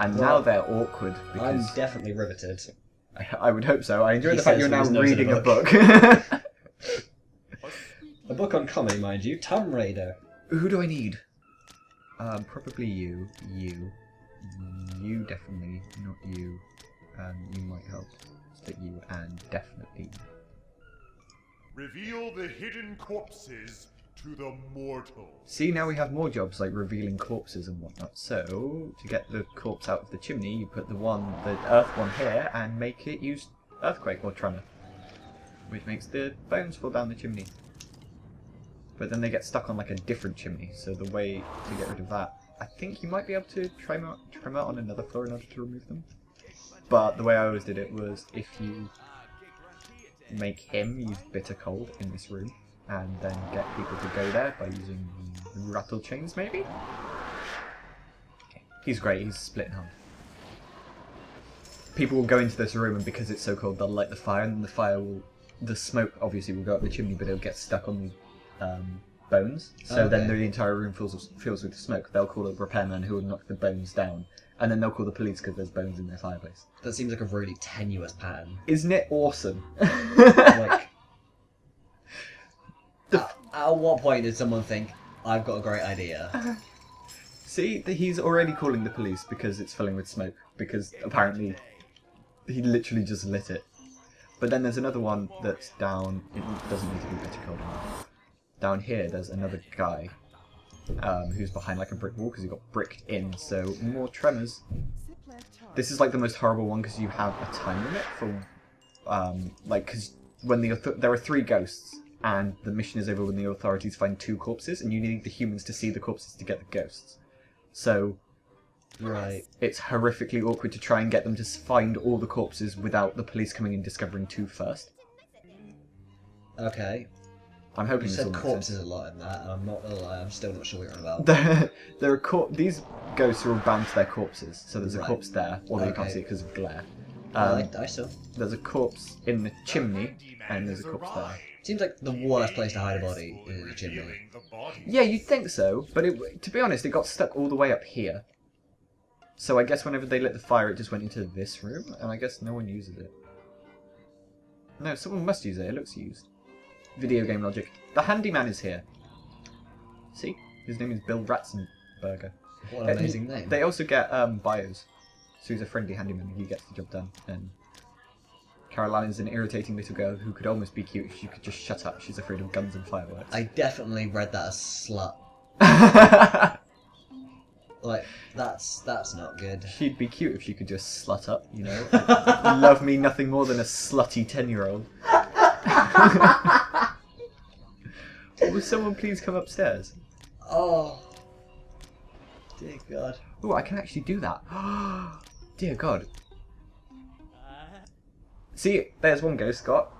and Well, now they're awkward I'm because definitely riveted. I, I would hope so. I enjoy He the fact you're now with his nose in reading a a book. A book on comedy, mind you. Tomb Raider. Who do I need? Um, probably you, you, you definitely, not you. Um, you might help. But you and definitely. Reveal the hidden corpses to the mortals. See, now we have more jobs like revealing corpses and whatnot. So, to get the corpse out of the chimney, you put the one, the earth one here, and make it use earthquake or tremor, which makes the bones fall down the chimney. But then they get stuck on like a different chimney. So the way to get rid of that, I think you might be able to tremor, tremor on another floor in order to remove them. But the way I always did it was if you make him use bitter cold in this room, and then get people to go there by using rattle chains, maybe. He's great. He's split in half. People will go into this room, and because it's so cold, they'll light the fire, and the fire will, the smoke obviously will go up the chimney, but it'll get stuck on the um, bones. So then the entire room fills fills with smoke. They'll call a repairman who will knock the bones down, and then they'll call the police because there's bones in their fireplace. That seems like a really tenuous pattern. Isn't it awesome? Like, at, at what point did someone think, I've got a great idea? See, he's already calling the police because it's filling with smoke. Because apparently, he literally just lit it. But then there's another one that's down. It doesn't need to be bitter cold. Down here, there's another guy um, who's behind like a brick wall because he got bricked in. So more tremors. This is like the most horrible one because you have a time limit for, um, like, because when the there are three ghosts and the mission is over when the authorities find two corpses, and you need the humans to see the corpses to get the ghosts. So Right. it's horrifically awkward to try and get them to find all the corpses without the police coming and discovering two first. Okay. I'm hoping You said corpses a lot in that, and I'm not gonna lie, I'm still not sure what you're about. There, there are cor- these ghosts are all bound to their corpses, so there's a Right. corpse there, although you can't see it because of glare. Um, I, I still. there's a corpse in the chimney, and there's a corpse there. Seems like the worst place to hide a body is in a chimney. The body. Yeah, you'd think so, but it, to be honest, it got stuck all the way up here. So I guess whenever they lit the fire, it just went into this room, and I guess no one uses it. No, someone must use it. It looks used. Video game logic. The handyman is here. See, his name is Bill Ratzenberger. What an amazing name. They also get um, bios, so he's a friendly handyman. He gets the job done. And Caroline is an irritating little girl who could almost be cute if she could just shut up. She's afraid of guns and fireworks. I definitely read that as slut. Like, that's that's not good. She'd be cute if she could just slut up, you know? Love me nothing more than a slutty 10 year old. Will someone please come upstairs? Oh. Dear God. Oh, I can actually do that. Dear God. See, there's one ghost, Scott,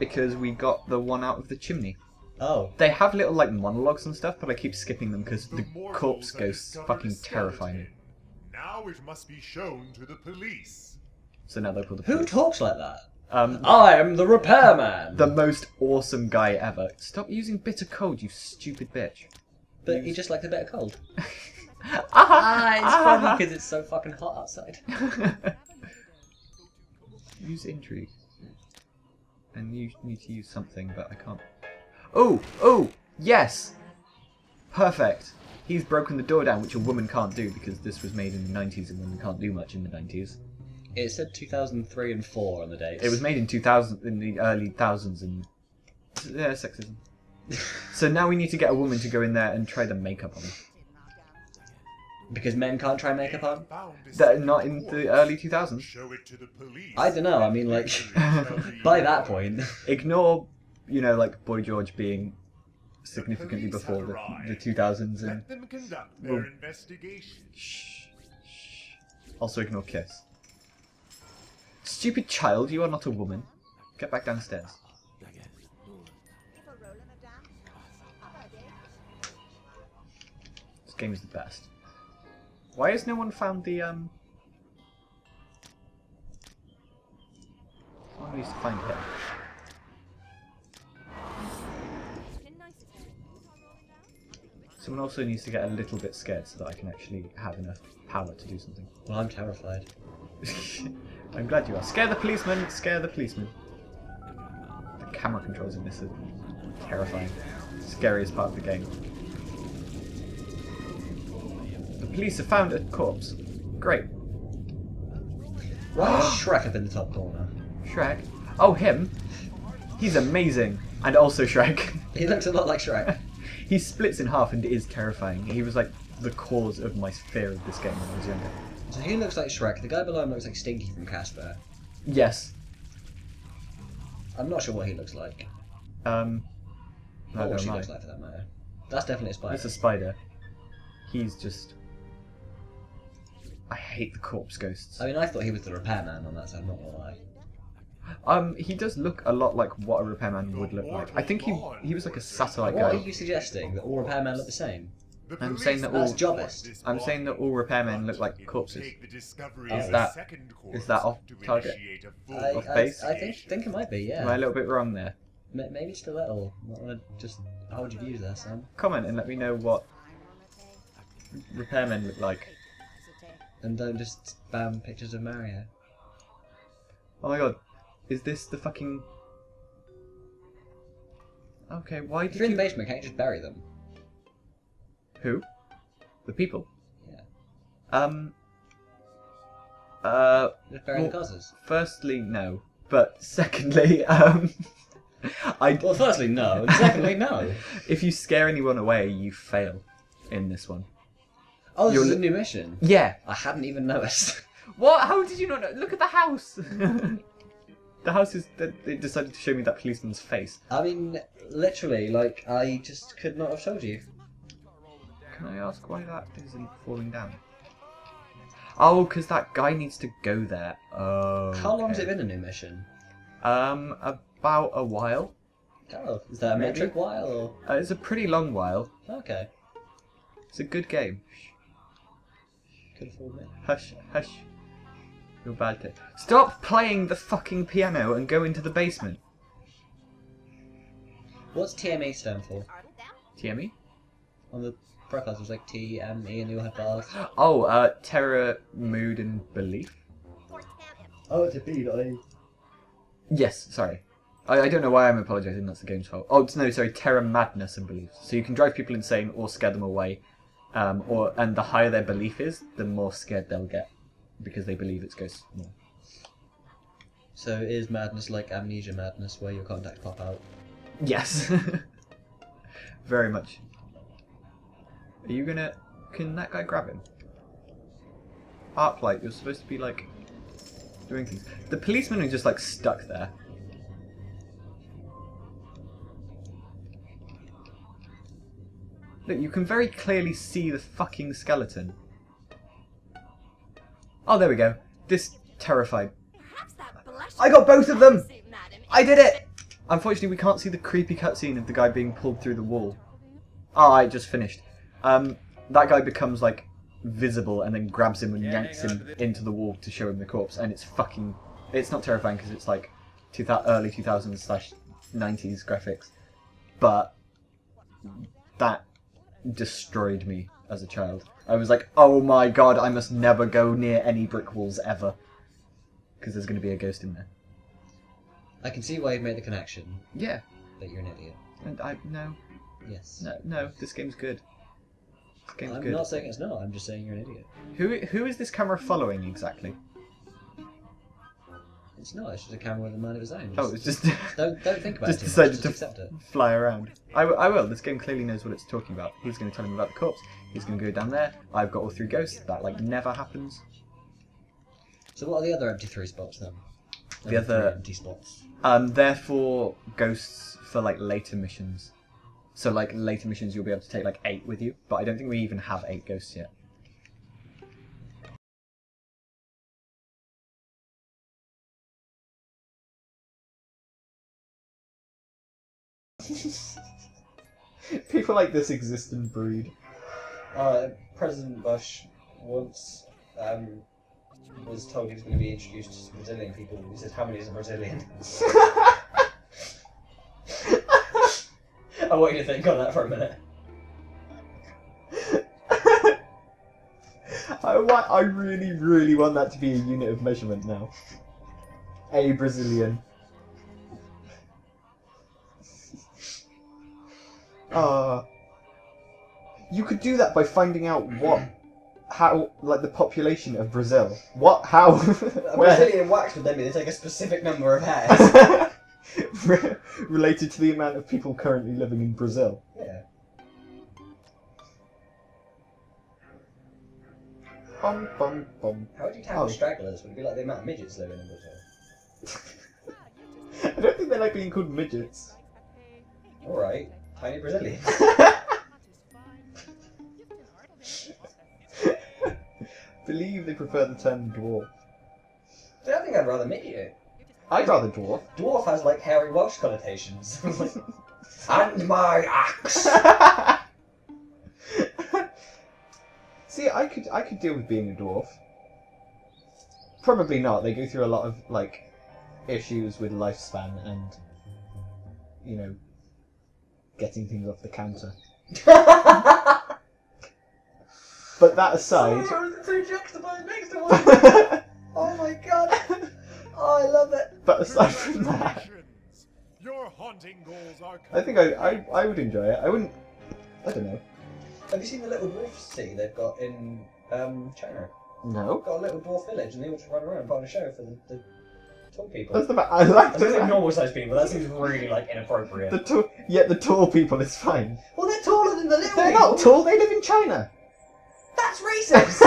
because we got the one out of the chimney. Oh. They have little, like, monologues and stuff, but I keep skipping them because the mortals corpse have ghosts fucking a terrify me. skeleton. Now it must be shown to the police. So now they'll call the Who talks like that? Um, I am the repairman. the most awesome guy ever. Stop using bitter cold, you stupid bitch. But he just likes the bitter cold. ah, Ah, it's funny because it's so fucking hot outside. use intrigue. And you need to use something, but I can't. Oh, oh, yes! Perfect. He's broken the door down, which a woman can't do because this was made in the 90s and women can't do much in the 90s. It said 2003 and 4 on the dates. It was made in 2000, in the early thousands, and yeah, sexism. so now we need to get a woman to go in there and try the makeup on. him. Because men can't try makeup on. A That not in the early 2000s. Show it to the police. I don't know. I mean, like, by that point, Ignore, you know, like Boy George being significantly before the, the 2000s, and Let them conduct their Well- investigation. Shh. Shh. Also ignore Kiss. Stupid child, you are not a woman. Get back downstairs. This game is the best. Why has no one found the um? Someone needs to find him. Someone also needs to get a little bit scared so that I can actually have enough power to do something. Well, I'm terrified. I'm glad you are. Scare the policeman! Scare the policeman. The camera controls in this are terrifying. Scariest part of the game. Police have found a corpse. Great. Why is Shrek up in the top corner? Shrek. Oh, him. He's amazing. And also Shrek. He looks a lot like Shrek. he splits in half and is terrifying. He was like the cause of my fear of this game when I was younger. So he looks like Shrek. The guy below him looks like Stinky from Casper. Yes. I'm not sure what he looks like. Um. Or No, what she looks like for that matter. That's definitely a spider. It's a spider. He's just. I hate the corpse ghosts. I mean, I thought he was the repairman on that side, not gonna lie. Um, he does look a lot like what a repairman would look like. I think he he was like a satellite guy. What are you suggesting? That all repairmen look the same? The I'm saying that all- must Jobbist. I'm saying that all repairmen look like corpses. take Is of a that- second is that off to target? initiate a full I, Off I, base? I think think it might be, yeah. Am I a little bit wrong there? Ma- Maybe just a little. Not wanna just hold your views there, Sam. Comment and let me know what repairmen look like. And don't just spam pictures of Mario. Oh my god, is this the fucking? Okay, why If did you're in you? the basement, can't you just bury them? Who? The people. Yeah. Um. Uh. Just bury the Well- causes. Firstly, no. But secondly, um, I Well, firstly, no. And secondly, no. if you scare anyone away, you fail in this one. Oh, this You're is a new mission. Yeah. I hadn't even noticed. What? How did you not know? Look at the house. the house is. They they decided to show me that policeman's face. I mean, literally, like, I just could not have told you. Can I ask why that isn't falling down? Oh, because that guy needs to go there. Oh. How long has okay. it been a new mission? Um, about a while. Oh, is that a Maybe. metric while Uh, it's a pretty long while. Okay. It's a good game. Could have fooled me. Hush, hush. You're bad to. Stop playing the fucking piano and go into the basement. What's TME stand for? TME? On the profiles, it was like T, M, E, and you all had bars. Oh, uh, terror, mood, and belief. Oh, it's a B, not A. Yes, sorry. I, I don't know why I'm apologising, that's the game's fault. Oh, no, sorry, terror, madness, and belief. So you can drive people insane or scare them away. Um, or And the higher their belief is, the more scared they'll get. Because they believe it's ghosts more. So is madness like amnesia madness, where your contacts pop out? Yes. Very much. Are you gonna... Can that guy grab him? Arclight, you're supposed to be, like, doing things. The policemen are just, like, stuck there. Look, you can very clearly see the fucking skeleton. Oh, there we go. This terrified. I got both of them! I did it! Unfortunately, we can't see the creepy cutscene of the guy being pulled through the wall. Oh, I just finished. Um, that guy becomes like visible and then grabs him and yanks him into the wall to show him the corpse, and it's fucking. It's not terrifying because it's like 2000, early 2000s slash 90s graphics, but that destroyed me as a child. I was like, oh my god, I must never go near any brick walls ever, because there's going to be a ghost in there. I can see why you've made the connection, Yeah, but you're an idiot. and I no. Yes. No, no, this game's good. This game's I'm good. not saying it's not, I'm just saying you're an idiot. Who who is this camera following exactly? It's not, it's just a camera with a mind of its own. Oh, it's just don't, don't think about just it. too decided much, to just accept it. fly around. I, w- I will. This game clearly knows what it's talking about. He's going to tell him about the corpse. He's going to go down there. I've got all three ghosts. That like never happens. So what are the other empty three spots then? The other- empty spots. Um, therefore, ghosts for like later missions. So like later missions, you'll be able to take like eight with you. But I don't think we even have eight ghosts yet. People like this exist and breed. Uh, President Bush once um, was told he was going to be introduced to Brazilian people. He said, How many is a Brazilian? I want you to think on that for a minute. I, want, I really, really want that to be a unit of measurement now. A Brazilian. Uh, you could do that by finding out what, how, like the population of Brazil. What, how, A where, Brazilian wax would then be they take a specific number of hairs. Re- related to the amount of people currently living in Brazil. yeah. Bum, bum, bum. How would you tackle Oh. stragglers? Would it be like the amount of midgets living in Brazil? I don't think they like being called midgets. Alright. Tiny Brazilians. Believe they prefer the term dwarf. I think I'd rather midget. I'd rather dwarf. Dwarf has like hairy Welsh connotations. and my axe! See, I could I could deal with being a dwarf. Probably not. They go through a lot of like issues with lifespan and you know getting things off the counter. But that aside, Oh, the two juxtaposed next to one. oh my god. Oh, I love it. but aside from that, Your haunting goals are I think I, I I would enjoy it. I wouldn't. I don't know. Have you seen the little dwarf city they've got in um, China? No. Got a little dwarf village and they all just run around and put on a show for the, the tall people. That's the ba- I like I was gonna the normal sized people, that seems really like inappropriate. the tall. Yet the tall people is fine. Well, they're taller than the little They're people. not tall. They live in China. That's racist.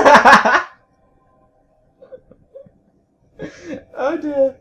oh dear.